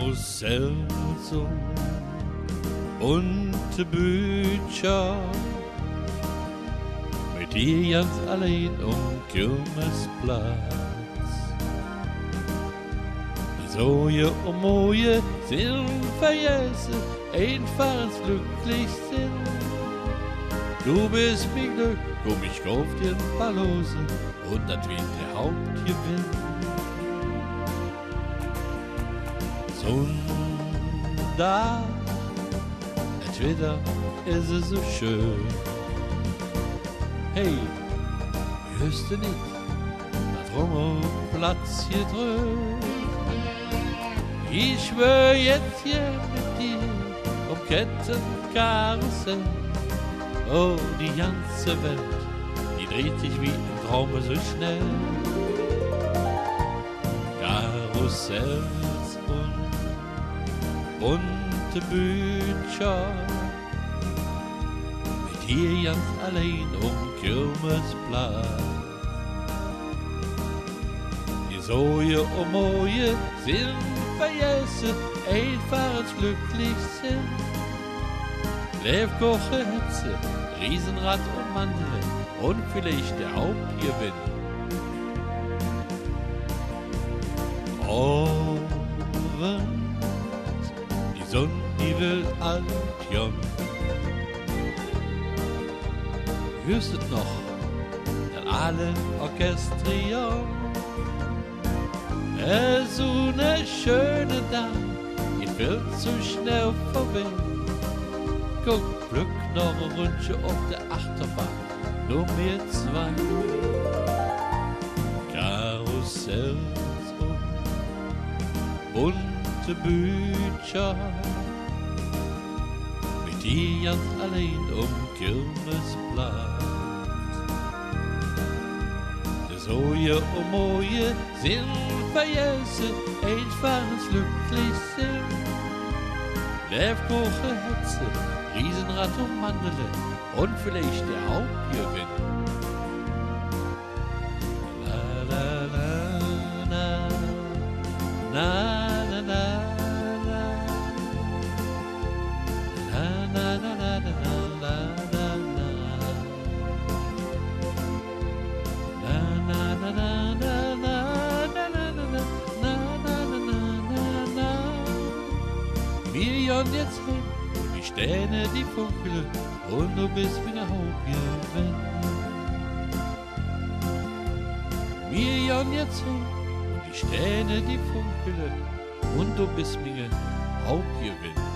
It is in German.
Karussell so bunte Bücher mit dir ganz allein um Kirmesplatz. Die Soje und Moje sind einfach glücklich sind. Du bist mein Glück, komm, ich kauf dir ein paar Lose und das wird der Hauptgewinn. Sonntag, entweder ist es so schön. Hey, hörst du nicht, da drum Platz hier drüben? Ich schwör jetzt hier mit dir um Kettenkarussell. Oh, die ganze Welt, die dreht sich wie im Traume so schnell. Karussells und bunte Bücher. Mit dir ganz allein um Kirmesplatz. Die Soje und Moje sind vergessen, einfach als glücklich sind. Lebkoche Hetze, Riesenrad und Mandel und vielleicht der Hauptgewinn. Will altjong. Hörst du noch, dann alle Orchestrion. Es ist so eine schöne Tag, geht viel zu schnell vorbei. Guck, Glück noch ein Rundchen auf der Achterbahn, nur wir zwei. Karussells und bunte Bücher, die Stiert alleen om Kirmesplaat. De zooie om mooie zilverjuizen, eindvarens glücklich Werfkuchen, Hexe, Riesenrad und Mandele und vielleicht der Hauptgewinn. Million jetzt hin, die Sterne, die funkeln und du bist wieder Hauptgewinn. Million jetzt hin, und die Sterne, die funkeln und du bist mir Hauptgewinn.